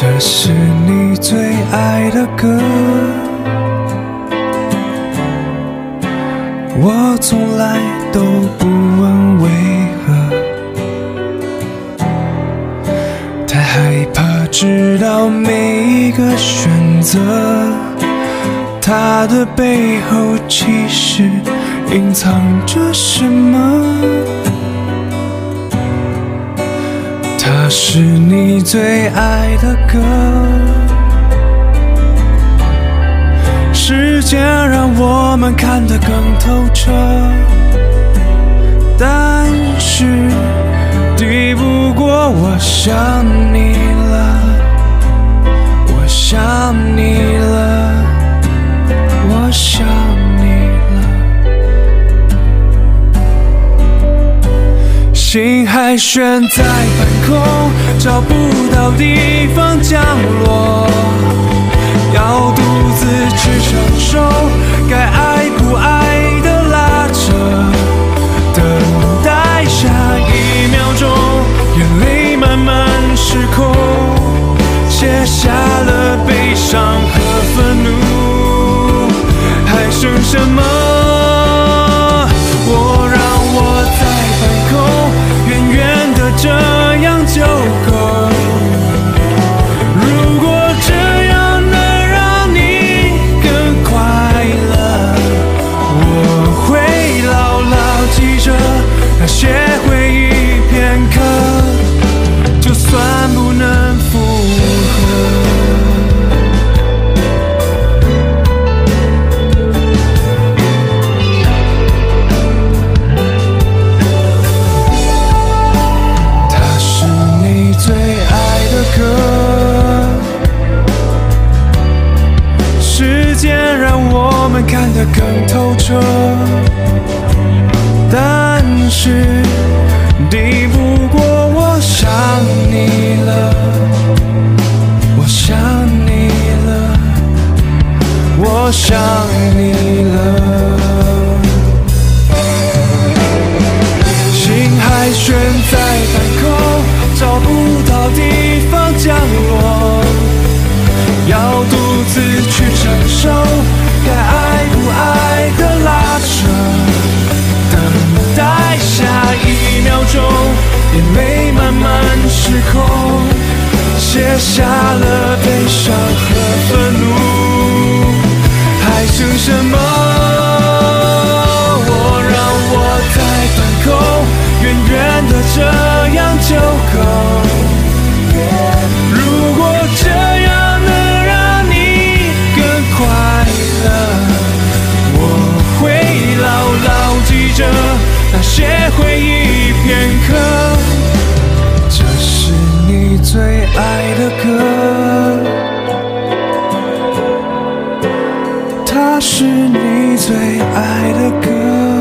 这是你最爱的歌，我从来都不问为何，太害怕知道每一个选择，它的背后其实隐藏着什么。是你最爱的歌，时间让我们看得更透彻，心还悬在半空，找不到地方降落，要独自去承受该爱不爱的拉扯，等待下一秒钟，眼泪慢慢失控，写下了悲伤和愤怒，还剩什么？更透彻，但是抵不过我想你。了悲伤和愤怒，还剩什么？我让我在半空，远远的这样就够。如果这样能让你更快乐，我会牢牢记着那些回忆片刻。这是你最爱的歌，是你最爱的歌。